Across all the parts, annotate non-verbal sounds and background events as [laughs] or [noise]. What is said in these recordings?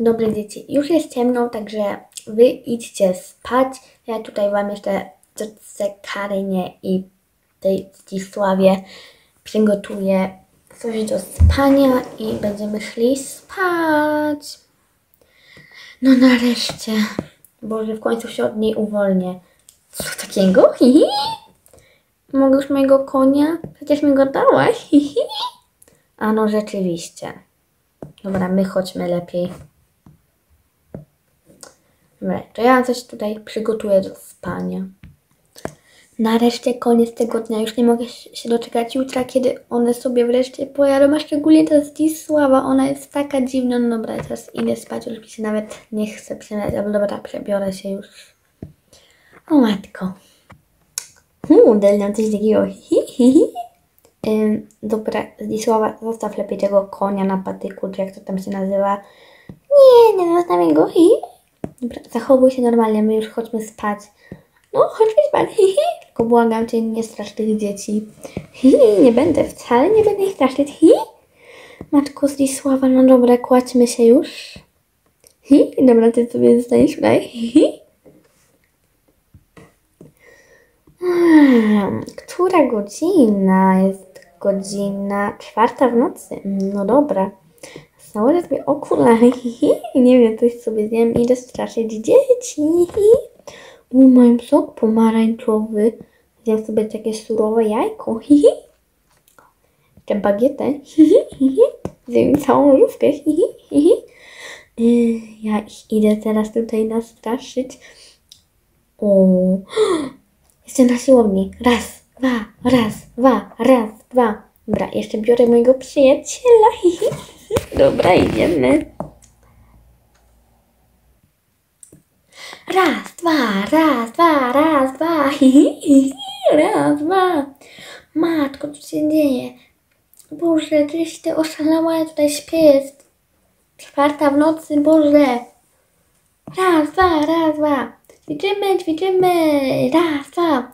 Dobre dzieci, już jest ciemno, także wy idźcie spać. Ja tutaj wam jeszcze ciotce Karynie i tej Zdzisławie przygotuję coś do spania i będziemy szli spać. No nareszcie. Boże, w końcu się od niej uwolnię. Co takiego? Hihi. Mogę już mojego konia? Przecież mi go dałaś. Hihi. A no rzeczywiście. Dobra, my chodźmy lepiej. Dobra, to ja coś tutaj przygotuję do spania. Nareszcie koniec tego dnia. Już nie mogę się doczekać jutra, kiedy one sobie wreszcie pojadą. A szczególnie ta Zdzisława. Ona jest taka dziwna. No dobra, teraz idę spać. Już mi się nawet nie chce przemywać. Albo dobra, przebiorę się już. O matko. Uuu, Delia, coś takiego. Hi, hi, hi. Ym, dobra, Zdzisława, zostaw lepiej tego konia na patyku, czy jak to tam się nazywa. Nie, nie zostawię go. Hi. Dobra, zachowuj się normalnie, my już chodźmy spać. No, chodźmy spać, [laughs] hi, hi. Tylko błagam cię, nie strasz tych dzieci. Hi, nie będę, wcale nie będę ich straszyć. Hi. Matko Zdzisława, no dobra, kładźmy się już. Hi, dobra, ty sobie zostaniesz tutaj. Hi. Hmm, która godzina? Jest godzina czwarta w nocy. No dobra. Założę sobie okulary. Nie wiem, coś sobie zjem. Idę straszyć dzieci. U, mam sok pomarańczowy. Zjem sobie takie surowe jajko. Jeszcze bagietę. Zjem całą lówkę. Ja ich idę teraz tutaj nastraszyć. O, [gasps] Jestem na siłowni. Raz, dwa, raz, dwa, raz, dwa. Dobra, jeszcze biorę mojego przyjaciela. Dobra, idziemy. Raz, dwa, raz, dwa, raz, dwa. Raz, dwa. Matko, co się dzieje? Boże, gdzieś ty oszalała, ja tutaj śpię. Czwarta w nocy, Boże. Raz, dwa, raz, dwa. Ćwiczymy, ćwiczymy. Raz, dwa.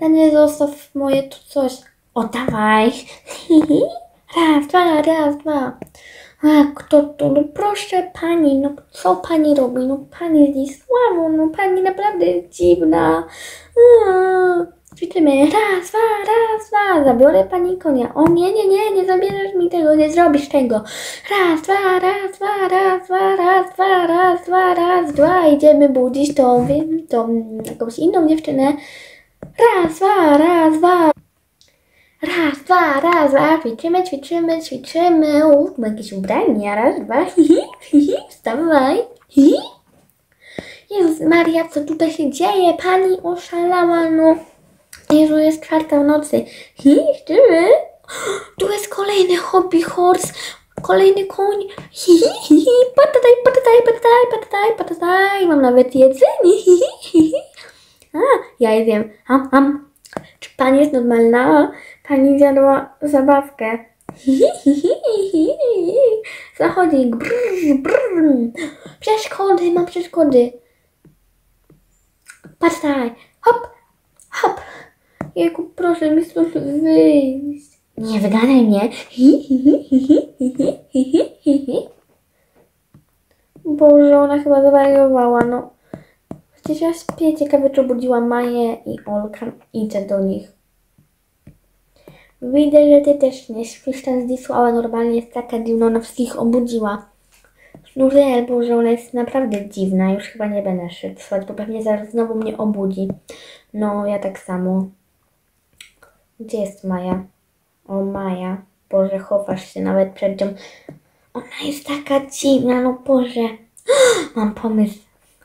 Rany, zostaw moje tu coś. O, dawaj. Raz, dwa, raz, dwa. A kto to? No proszę pani, no co pani robi? No pani Zdzisławo, no pani naprawdę jest dziwna. A, ćwiczymy. Raz, dwa, raz, dwa. Zabiorę pani konia. O nie, nie, nie, nie zabierzesz mi tego, nie zrobisz tego. Raz, dwa, raz, dwa, raz, dwa, raz, dwa, raz, dwa, raz, dwa. Idziemy budzić tą, wiem, tą jakąś inną dziewczynę. Raz, dwa, raz, dwa. Raz, dwa, raz, dwa. Ćwiczymy, ćwiczymy, ćwiczymy. Ma jakieś ubrania. Raz, dwa. Hi, hi, hi, hi. Wstawaj. Hi. Jezus Maria, co tutaj się dzieje? Pani oszalała, no. Jezu, jest czwarta w nocy. Hi, sztywy. Tu jest kolejny hobby horse. Kolejny koń. Hi, hi, hi. Patataj, patataj, patataj, patataj, patataj. Mam nawet jedzenie. Hi, hi, hi. A, ja je wiem. Ham, ham. Czy pani jest normalna? Pani zjadła zabawkę. [laughs] Hi, hi, hi, hi, hi, hi. Zachodzik. Brr, brr. Przeszkody, mam przeszkody. Patrzaj. Hop, hop. Jejku, proszę mi stąd wyjść. Nie wygadaj mnie. Hi, hi, hi, hi, hi, hi, hi, hi, hi, hi. Boże, ona chyba zwariowała, no. Przecież ja śpię, ciekawe czy budziła Maję i Olka. Idę do nich. Widzę, że ty też nie śpisz, ta Zdzisława normalnie jest taka dziwna, ona wszystkich obudziła. Sznuzel, Boże, ona jest naprawdę dziwna, już chyba nie będę szybszyć, bo pewnie zaraz znowu mnie obudzi. No, ja tak samo. Gdzie jest Maja? O, Maja. Boże, chowasz się nawet przed nią. Ona jest taka dziwna, no Boże. [gasps] Mam pomysł.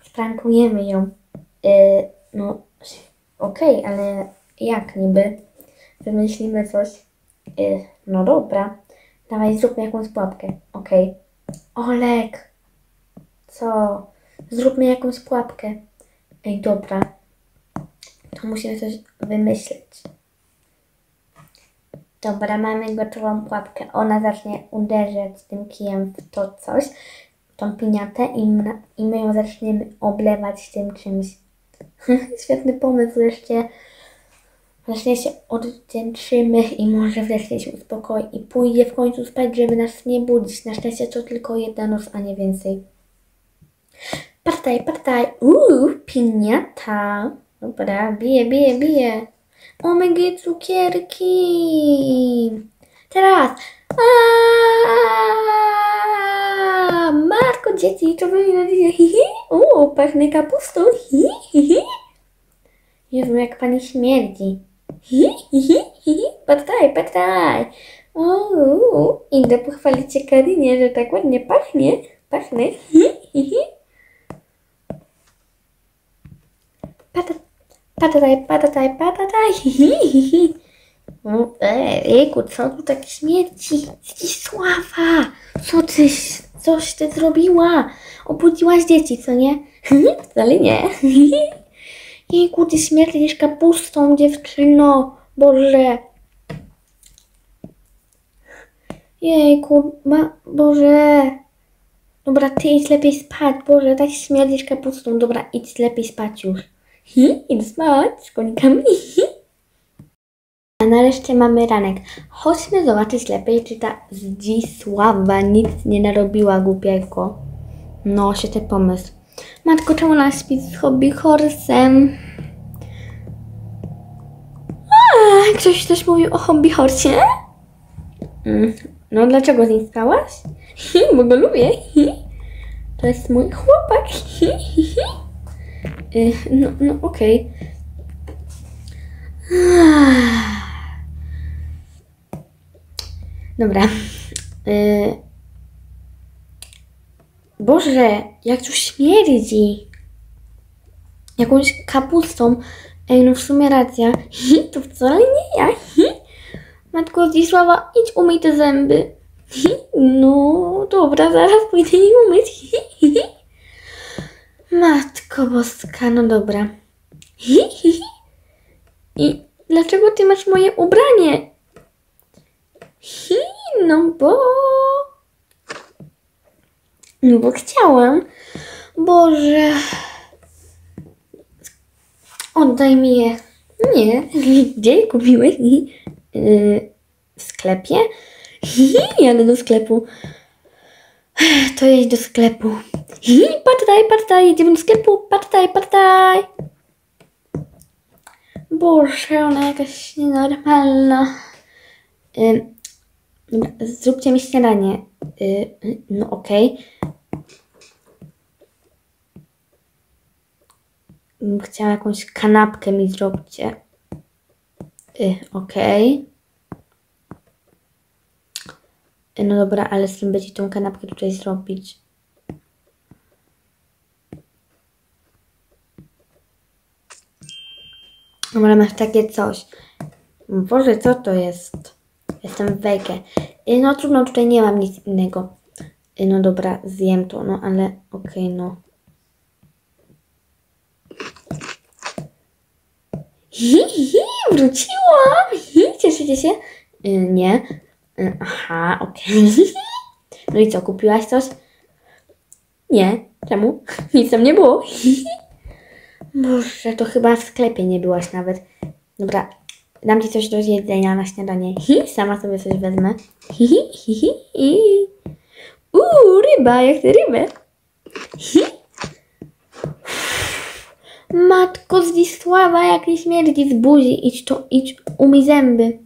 Sprankujemy ją. Yy, no, okej, ale jak niby? Wymyślimy coś. Yy, no dobra. Dawaj, zróbmy jakąś pułapkę. Okej. Olek. Co? Zróbmy jakąś pułapkę. Ej, dobra. To musimy coś wymyślić. Dobra, mamy gotową pułapkę. Ona zacznie uderzać tym kijem w to coś, w tą piniatę i, na- i my ją zaczniemy oblewać tym czymś. [laughs] Świetny pomysł, wreszcie wreszcie się odwdzięczymy i może wreszcie się uspokoi i pójdzie w końcu spać, żeby nas nie budzić. Na szczęście to tylko jedna noc, a nie więcej. Partaj, partaj. Uuu, piniata. Dobra, bije, bije, bije. Omega cukierki. Teraz. Aaaa! Matko, dzieci, to wy mi Hihi. Uuu, pachnie kapustą. Hihi. Jezu, jak pani śmierdzi. Hi, hi, hi, hi, partaj. Uuu, idę pochwalić się Karinie, że tak ładnie pachnie. Pachnie. Hi, hi, hi. Pat- Patataj, patataj, patataj. Hi, hi. O, Ejku, co tu tak śmierci? Zdzisława, co tyś, coś ty zrobiła? Obudziłaś dzieci, co nie? Wcale nie. Jejku, ty śmierdzisz kapustą, dziewczyno. Boże. Jejku, ma, Boże. Dobra, ty idź lepiej spać. Boże, tak śmierdzisz kapustą. Dobra, idź lepiej spać już. Hi, idź spać z konikami. A nareszcie mamy ranek. Chodźmy zobaczyć lepiej, czy ta Zdzisława nic nie narobiła głupiego. No, świetny pomysł. Matko, czemu ona śpi z hobby horsem? Ktoś też mówił o hobby horsie? Mm, no, dlaczego z nim spałaś? Hi, bo go lubię. To jest mój chłopak. Hi, hi, hi. Y, no, no, okej. Ah. Dobra. Y, Boże, jak tu śmierdzi. Jakąś kapustą. Ej, no w sumie racja. Hi, [laughs] to wcale nie ja. [laughs] Matko Zdzisława, idź umyj te zęby. Hi. [laughs] No, dobra, zaraz pójdę je umyć. Hi, hi, hi. Matko boska, no dobra. Hi, hi, hi. I dlaczego ty masz moje ubranie? Hi, no bo... No bo chciałam. Boże. Oddaj mi je. Nie. [laughs] Gdzie je kupiłeś? Yy, w sklepie? Jadę do sklepu. To jedź do sklepu. Partaj, partaj, jedziemy do sklepu. Partaj, partaj. Boże, ona jakaś nienormalna. Yy, zróbcie mi śniadanie. Yy, no okej. Bym Chciała jakąś kanapkę mi zrobicie. Y, Okej. Y, No dobra, ale z kim będzie tą kanapkę tutaj zrobić? Dobra, masz takie coś. Boże, co to jest? Jestem wege. Y, No trudno, tutaj nie mam nic innego. Y, No dobra, zjem to, no ale okej, no. Hi, hi, wróciłam! Hi, cieszycie się? Y, nie. Y, aha, okej. No i co, kupiłaś coś? Nie. Czemu? [laughs] Nic tam nie było. Boże, to chyba w sklepie nie byłaś nawet. Dobra, dam ci coś do jedzenia na śniadanie. Hi, sama sobie coś wezmę. Hi, hi, hi, hi. Uuu, ryba, jak ty rybę. Hi. Matko Zdzisława, jak nie śmierdzi z buzi. Idź to, idź, umyj zęby.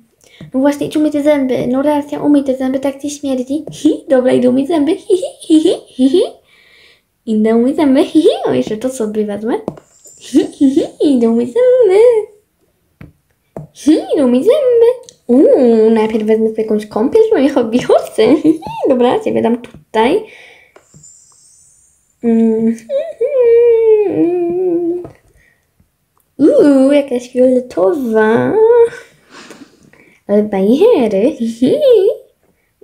No właśnie, idź umyj te zęby. No racja, umyj te zęby, tak ci śmierdzi. Hi, dobra, idę umyć zęby. Hi, hi, hi, hi, hi. Idę umyć zęby. Hi, hi. O, jeszcze to sobie wezmę. Hi, hi, hi. Idę umyć zęby. Hi, idę umyć zęby. Uuu, najpierw wezmę sobie jakąś kąpiel z mojej hobby horse. Hi, hi. Dobra, ciebie dam tutaj. Mm. Uuu, jakaś fioletowa. Ale bajery. Hihi.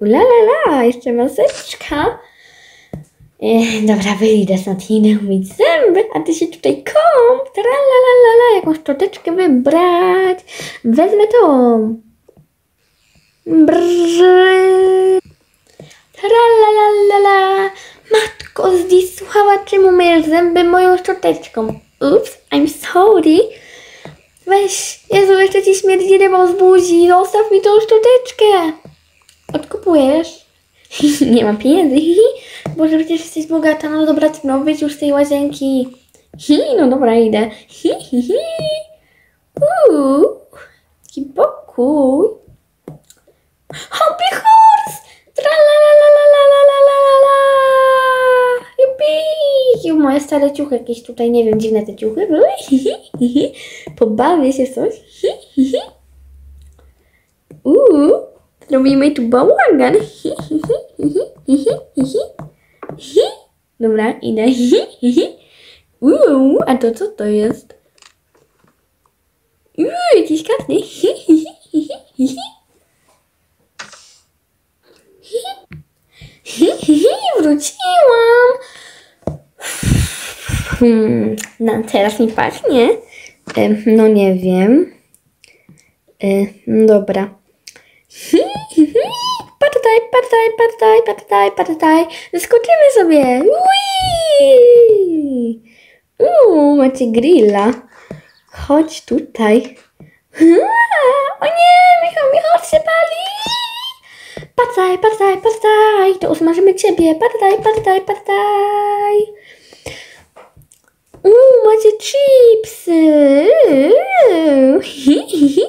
Ula la la, jeszcze maseczka. E, dobra, wyjdę stąd idę umyć zęby, a ty się tutaj kąp. Tralalalala, jakąś szczoteczkę wybrać. Wezmę tą. Brrr. Tralalala. Matko Zdzisława, czemu myjesz zęby moją szczoteczką? Ups, I'm sorry. Weź, Jezu, jeszcze ci śmierdzi rybą z buzi. Zostaw mi tą szczoteczkę. Odkupujesz? [laughs] nie mam pieniędzy. Boże, przecież jesteś bogata. No dobra, ty no wyjdź już z tej łazienki. Hi, no dobra, idę. Hi, hi, hi. Uuu, taki pokój. Happy horse! Tra la la la la Jupi! Moje stare ciuchy jakieś tutaj, nie wiem, dziwne te ciuchy. Były. Pobawię się coś. Uuu, zrobimy tu bałagan. Dobra, idę. Uuu, a to co to jest? Uuu, jakieś karty. Hi, hi, hi, wróciłam. Hmm, no teraz mi pachnie. No nie wiem. Dobra. [laughs] Patataj, patataj, patataj, patataj, patataj. Zeskoczymy sobie. Ui! Uuu, macie grilla. Chodź tutaj. [laughs] O nie, Michał, Michał się pali. Pataj, pataj, pataj, to usmażymy ciebie. Pataj, pataj, pataj. Uuu, macie chipsy. Hi, hi, hi.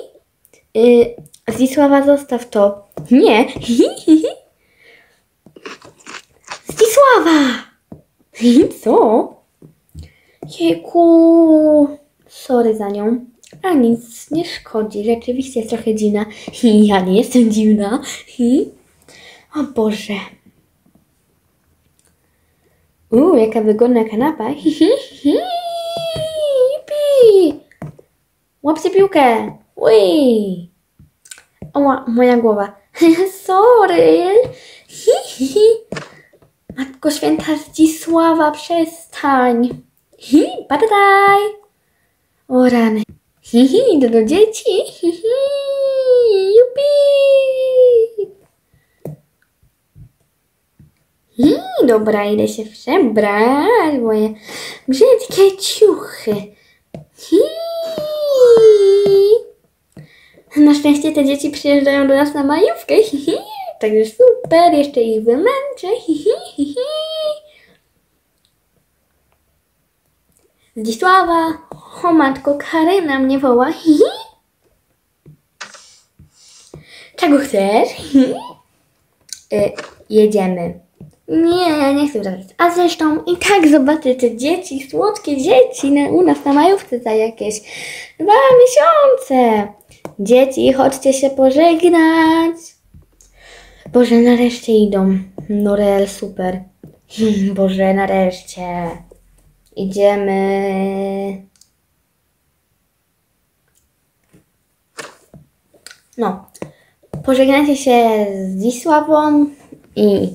Y, Zdzisława, zostaw to. Nie. Zdzisława! [laughs] Co? Jejku. Sorry za nią. A nic, nie szkodzi. Rzeczywiście jest trochę dziwna. Ja nie jestem dziwna. O Boże. Uuu, jaka wygodna kanapa. Hi. Jupi. Łapcie piłkę. Ui. O, mo- moja głowa. Sorry. Hi, hi, hi. Matko Święta Zdzisława, przestań. Hi, badaj. O rany. Hi, hi, idę do dzieci. Hi, hi, jupi. Hi, dobra, idę się przebrać, moje brzydkie ciuchy. Hi. Na szczęście te dzieci przyjeżdżają do nas na majówkę. Także super, jeszcze ich wymęczę. Hi. Zdzisława, o matko, Karyna mnie woła. Czego chcesz? Y, jedziemy. Nie, nie chcę wracać. A zresztą i tak zobaczę te dzieci, słodkie dzieci na, u nas na majówce za jakieś dwa miesiące. Dzieci, chodźcie się pożegnać. Boże, nareszcie idą. No real super. [laughs] Boże, nareszcie. Idziemy. No. Pożegnajcie się z Zisławą i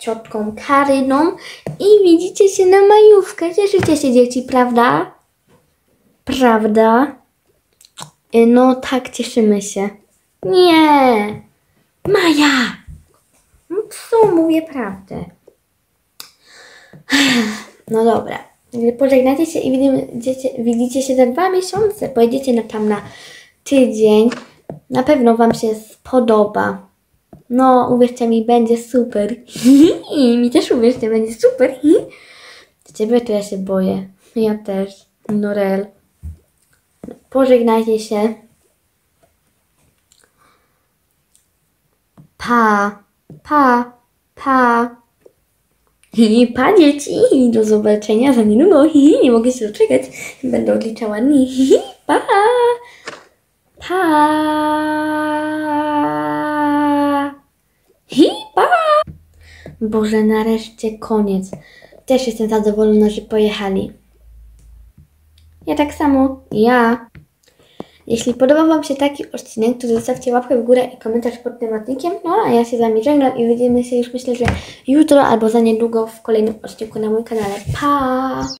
ciotką Karyną i widzicie się na majówkę. Cieszycie się dzieci, prawda? Prawda? Y, No tak, cieszymy się. Nie! Maja! No co, mówię prawdę. No dobra. Pożegnacie się i widzicie, widzicie się za dwa miesiące, pojedziecie na tam na tydzień, na pewno Wam się spodoba. No, uwierzcie mi, będzie super. [laughs] I mi też uwierzcie, będzie super. [laughs] Ciebie to ja się boję. Ja też. Norel. Pożegnajcie się. Pa. Pa. Pa. [laughs] I pa dzieci. Do zobaczenia za niedługo. Nie mogę się doczekać. Będę odliczała dni. Pa. Pa. Hi, pa. Boże, nareszcie koniec. Też jestem zadowolona, że pojechali. Ja tak samo. Ja. Jeśli podobał Wam się taki odcinek, to zostawcie łapkę w górę i komentarz pod tym odcinkiem. No a ja się z Wami żegnam i widzimy się już myślę, że jutro albo za niedługo w kolejnym odcinku na moim kanale. Pa!